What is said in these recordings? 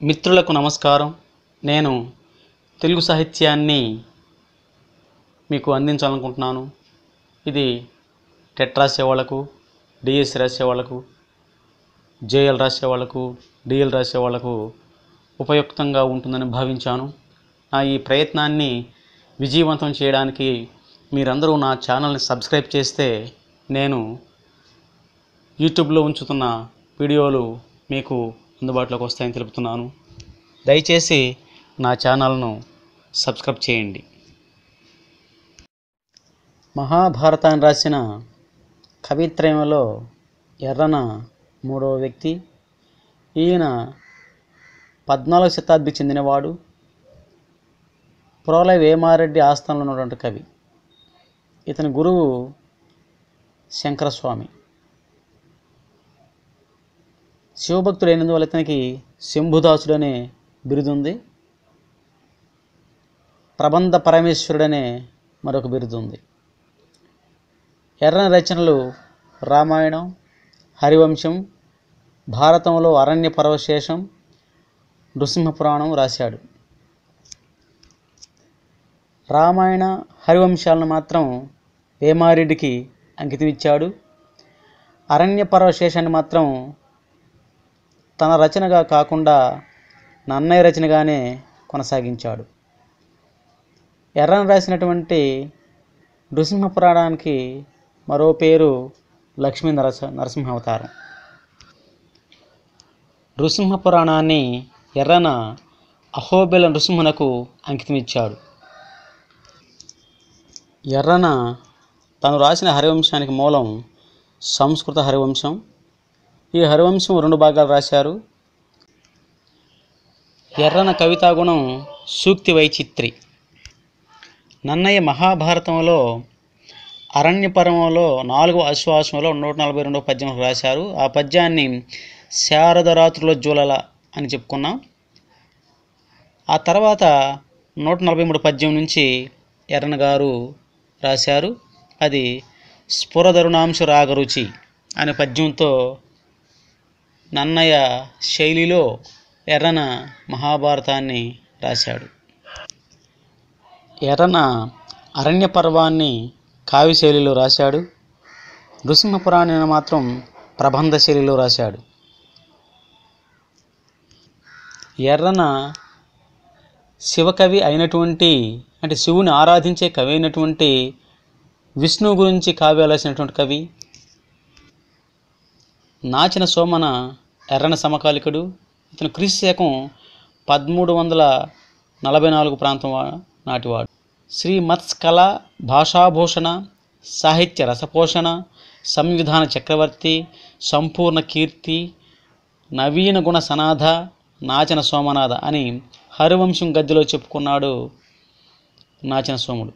మిత్రులకు నమస్కారం. నేను తెలుగు సాహిత్యాన్ని మీకు అందించాలనుకుంటున్నాను. ఇది టెట్ రాసే వాళ్ళకు డిఎస్సి రాసే వాళ్ళకు జేఎల్ రాసే వాళ్ళకు డిఎల్ రాసే వాళ్ళకు ఉపయుక్తంగా ఉంటుందని భావించాను. నా ఈ ప్రయత్నాన్ని విజయవంతం చేయడానికి మీరందరూ నా ఛానల్ని సబ్స్క్రైబ్ చేస్తే నేను యూట్యూబ్లో ఉంచుతున్న వీడియోలు మీకు అందుబాటులోకి వస్తాయని తెలుపుతున్నాను. దయచేసి నా ఛానల్ను సబ్స్క్రైబ్ చేయండి. మహాభారతాన్ని రాసిన కవిత్రయంలో ఎర్రన మూడవ వ్యక్తి. ఈయన పద్నాలుగు శతాబ్దికి చెందినవాడు. ప్రోలయ వేమారెడ్డి ఆస్థానంలో ఉన్నటువంటి కవి. ఇతని గురువు శంకరస్వామి. శివభక్తుడు అయినందువల్ల ఇతనికి శంభుదాసుడనే బిరుదుంది. ప్రబంధ పరమేశ్వరుడనే మరొక బిరుదుంది. ఎర్రని రచనలు రామాయణం హరివంశం భారతంలో అరణ్య పర్వశేషం నృసింహపురాణం రాశాడు. రామాయణ హరివంశాలను మాత్రం వేమారెడ్డికి అంకితం ఇచ్చాడు అరణ్య పర్వశేషాన్ని మాత్రం తన రచనగా కాకుండా నన్నయ్య రచనగానే కొనసాగించాడు. ఎర్రన రాసినటువంటి నృసింహ పురాణానికి మరో పేరు లక్ష్మీ నరస నరసింహ అవతారం నృసింహ పురాణాన్ని ఎర్రన అహోబెల నృసింహునకు అంకితం ఇచ్చాడు ఎర్రన తను రాసిన హరివంశానికి మూలం సంస్కృత హరివంశం ఈ హరివంశం రెండు భాగాలు రాశారు. ఎర్రన కవితా గుణం సూక్తి వైచిత్రి. నన్నయ్య మహాభారతంలో అరణ్యపరమంలో నాలుగవ అశ్వాసంలో నూట నలభై రెండవ పద్యం రాశారు. ఆ పద్యాన్ని శారద రాత్రుల జ్వలల అని చెప్పుకున్నాం. ఆ తర్వాత నూట నలభై మూడు పద్యం నుంచి ఎర్రన గారు రాశారు. అది స్ఫురధరుణాంశ రాగరుచి అనే పద్యంతో నన్నయ్య శైలిలో ఎర్రన మహాభారతాన్ని రాశాడు. ఎర్రన అరణ్య పర్వాన్ని కావ్య శైలిలో రాశాడు. నృసింహపురాణాన్ని మాత్రం ప్రబంధ శైలిలో రాశాడు. ఎర్రన శివకవి అయినటువంటి అంటే శివుని ఆరాధించే కవి అయినటువంటి విష్ణువు గురించి కావ్యాలు రాసినటువంటి కవి నాచిన సోమన ఎర్రన సమకాలికుడు. ఇతను క్రీస్తు శకం పదమూడు వందల నలభై నాలుగు ప్రాంతం నాటివాడు. శ్రీ మత్స్కళ భాషాభూషణ సాహిత్య రసపోషణ సంవిధాన చక్రవర్తి సంపూర్ణ కీర్తి నవీన గుణ సనాథ నాచన సోమనాథ అని హరివంశం గద్దెలో చెప్పుకున్నాడు నాచన సోముడు.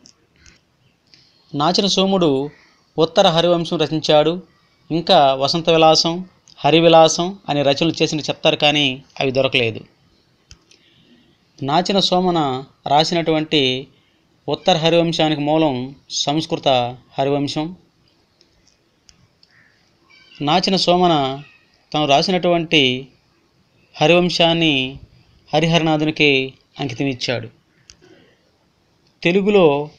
నాచన సోముడు ఉత్తర హరివంశం రచించాడు. ఇంకా వసంత విలాసం హరివిలాసం అనే రచనలు చేసిన చెప్తారు కానీ అవి దొరకలేదు. నాచిన సోమన రాసినటువంటి ఉత్తర హరివంశానికి మూలం సంస్కృత హరివంశం. నాచిన సోమన తాను రాసినటువంటి హరివంశాన్ని హరిహరనాథునికి అంకితం ఇచ్చాడు తెలుగులో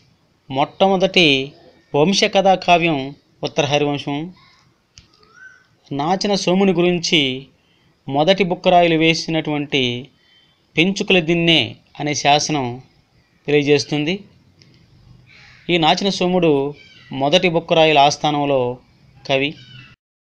మొట్టమొదటి వంశ కథా కావ్యం ఉత్తర హరివంశం. నాచిన సోముని గురించి మొదటి బుక్కరాయిలు వేసినటువంటి పెంచుకుల దిన్నే అనే శాసనం తెలియజేస్తుంది. ఈ నాచిన సోముడు మొదటి బుక్కరాయిల ఆస్థానంలో కవి.